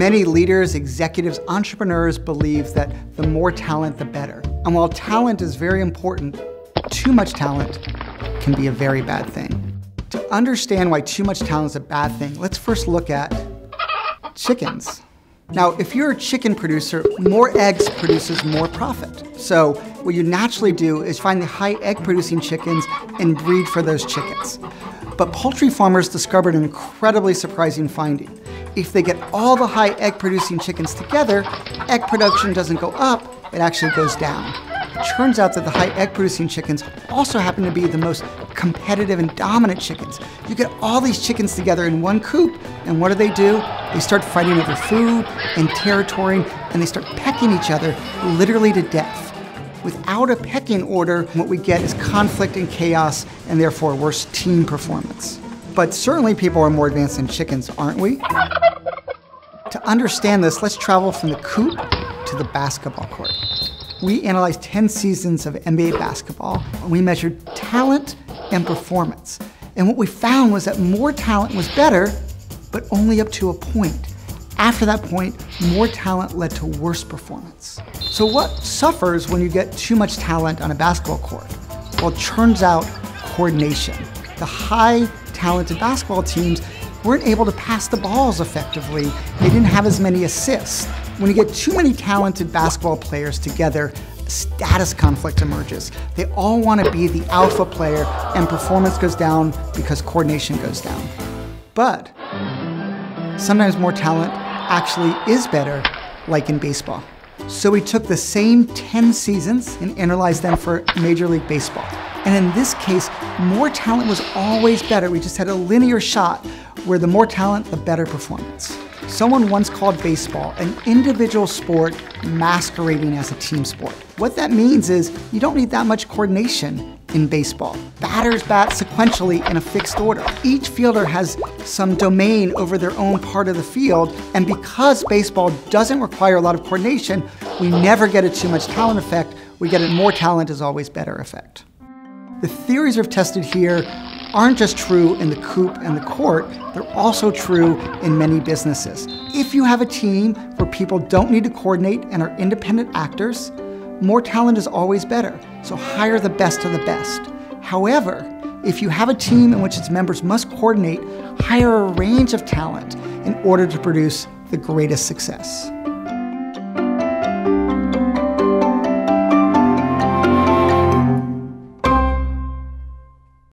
Many leaders, executives, entrepreneurs believe that the more talent, the better. And while talent is very important, too much talent can be a very bad thing. To understand why too much talent is a bad thing, let's first look at chickens. Now, if you're a chicken producer, more eggs produces more profit. So what you naturally do is find the high egg producing chickens and breed for those chickens. But poultry farmers discovered an incredibly surprising finding. If they get all the high egg producing chickens together, egg production doesn't go up, it actually goes down. It turns out that the high egg producing chickens also happen to be the most competitive and dominant chickens. You get all these chickens together in one coop, and what do they do? They start fighting over food and territory, and they start pecking each other literally to death. Without a pecking order, what we get is conflict and chaos, and therefore worse team performance. But certainly people are more advanced than chickens, aren't we? To understand this, let's travel from the coop to the basketball court. We analyzed 10 seasons of NBA basketball, and we measured talent and performance. And what we found was that more talent was better, but only up to a point. After that point, more talent led to worse performance. So what suffers when you get too much talent on a basketball court? Well, it turns out coordination. The high talented basketball teams weren't able to pass the balls effectively. They didn't have as many assists. When you get too many talented basketball players together, status conflict emerges. They all want to be the alpha player, and performance goes down because coordination goes down. But sometimes more talent actually is better, like in baseball. So we took the same 10 seasons and analyzed them for Major League Baseball. And in this case, more talent was always better. We just had a linear shot where the more talent, the better performance. Someone once called baseball an individual sport masquerading as a team sport. What that means is you don't need that much coordination in baseball. Batters bat sequentially in a fixed order. Each fielder has some domain over their own part of the field, and because baseball doesn't require a lot of coordination, we never get a too much talent effect. We get a more talent is always better effect. The theories we've tested here aren't just true in the coop and the court, they're also true in many businesses. If you have a team where people don't need to coordinate and are independent actors, more talent is always better, so hire the best of the best. However, if you have a team in which its members must coordinate, hire a range of talent in order to produce the greatest success.